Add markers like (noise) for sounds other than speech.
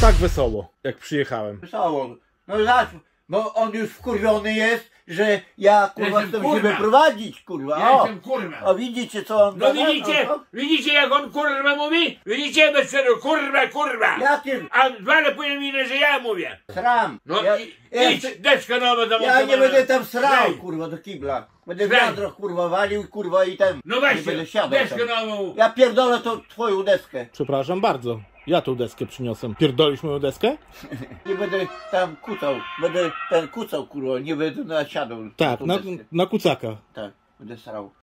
tak wesoło, jak przyjechałem. Wesoło. No zobacz, bo on już wkurwiony jest, że ja kurwa Jestem chcę się kurwa. wyprowadzić, kurwa. Ja O, jestem kurwa. o widzicie co on No gada? widzicie, No, widzicie jak on kurwa mówi? Widzicie bez przerwy, kurwa, kurwa. no. Ja ty A dwa powinien mi, że ja mówię. sram. No ja, i, ja, idź, deskę nową tam ja nie będę tam srał, Daj. kurwa, do kibla. Będę Daj. wiadro kurwa walił, kurwa i ten. No nie weź będę siadał tam. nową. Ja pierdolę to twoją deskę. Przepraszam bardzo. Ja tą deskę przyniosłem. Pierdolisz moją deskę? (laughs) Nie będę tam kucał. Będę ten kucał, kurwa, nie będę nasiadał. Tak, na, deskę. na kucaka. Tak, będę srał.